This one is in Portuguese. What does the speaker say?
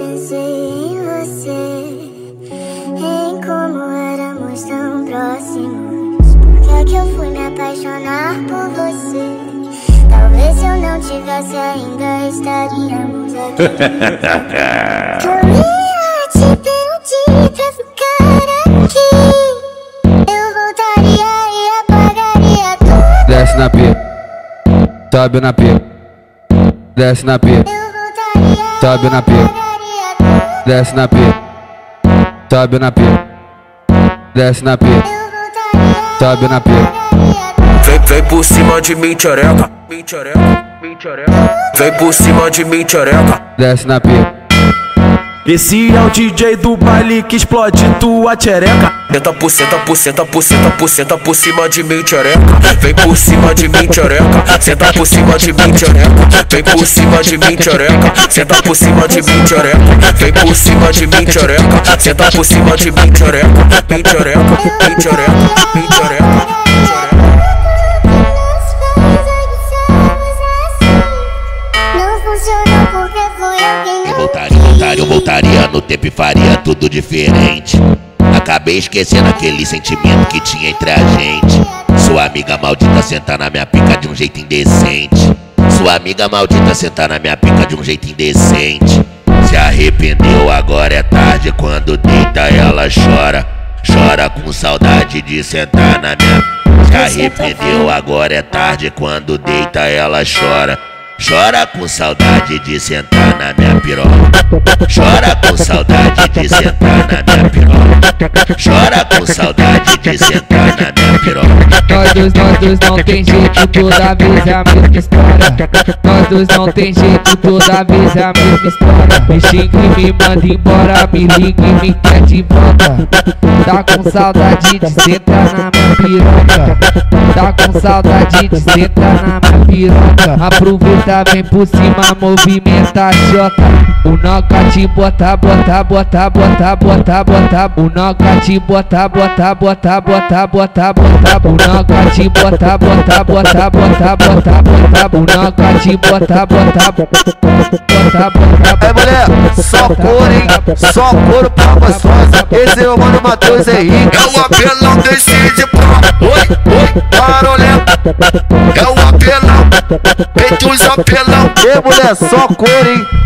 pensei em você, em como éramos tão próximos. Por que é que eu fui me apaixonar por você? Talvez se eu não tivesse ainda estaríamos aqui. ia te pedir pra ficar aqui. Eu voltaria e apagaria tudo. Desce na P, sobe na P, desce na P, Eu voltaria sobe na P, apagaria tudo. Desce na P, sobe na P, desce na P, Eu voltaria sobe na P. apagaria tudo. Vem, vem por cima de mim, tchereca. Vem por cima de mim, tchereca. desce na P, Esse é o DJ do baile que explode tua tchereca. Senta por senta por senta por senta por senta por cima de mim, tchereca. Vem por cima de mim, tchereca. Senta por cima de mim, tchereca. Vem por cima de mim, tchereca. Senta por cima de mim, tchereca. Vem por cima de mim, tchereca. Senta por cima de mim, tchereca. Mim, tchereca. Mim, tchereca. Tchereca. Voltaria, eu voltaria no tempo e faria tudo diferente. Acabei esquecendo aquele sentimento que tinha entre a gente. Sua amiga maldita sentar na minha pica de um jeito indecente. Sua amiga maldita sentar na minha pica de um jeito indecente. Se arrependeu, agora é tarde. Quando deita, ela chora. Chora com saudade de sentar na minha. Se arrependeu, agora é tarde. Quando deita, ela chora. Chora com saudade de sentar na minha piroca. Chora com saudade de sentar na minha. Chora com saudade de sentar na minha piroca. Nós dois, nós dois não tem jeito, toda vez é a mesma história. Nós dois não tem jeito, toda vez é a mesma história. Me xinga e me manda embora, me liga e me quer de volta. Tá com saudade de sentar na minha piroca. Tá com saudade de sentar na minha piroca. Aproveita, vem por cima, movimenta a jota. O nocaute bota, bota, bota, bota, bota, bota. O nocaute bota, bota, bota, bota, bota, bota. O nocaute bota, bota, bota, bota, bota, bota. O nocaute bota, bota, bota, bota. É mulher, só couro, hein? Só couro pra gostosa. Esse é o mano Matheus Henrique. É o apelão desse de pó. Oi, oi, Barulhento, é o apelão. Feito os apelão. e mulher, só couro, hein?